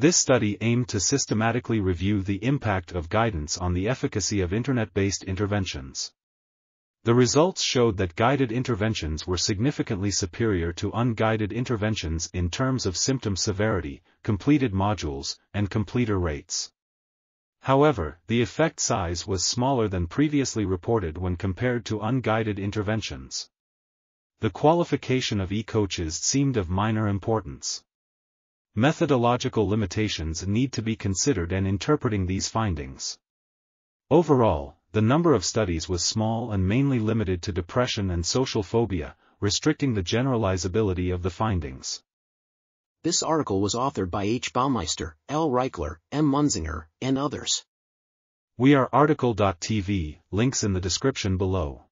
This study aimed to systematically review the impact of guidance on the efficacy of internet-based interventions. The results showed that guided interventions were significantly superior to unguided interventions in terms of symptom severity, completed modules, and completer rates. However, the effect size was smaller than previously reported when compared to unguided interventions. The qualification of e-coaches seemed of minor importance. Methodological limitations need to be considered in interpreting these findings. Overall, the number of studies was small and mainly limited to depression and social phobia, restricting the generalizability of the findings. This article was authored by H. Baumeister, L. Reichler, M. Munzinger, and others. We are RTCL.TV, links in the description below.